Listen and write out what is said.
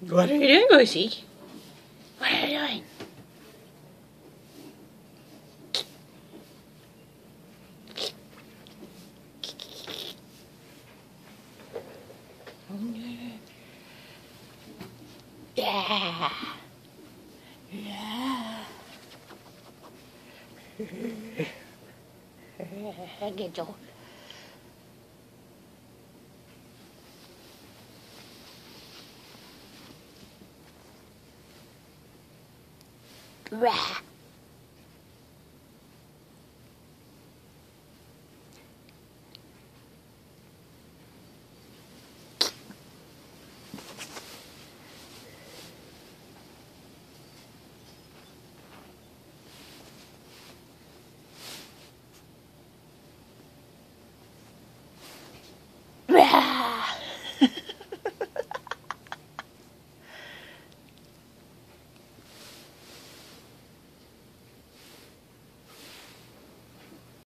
What are you doing, Lucy? What are you doing? Yeah. Yeah. Get Joel. Rah.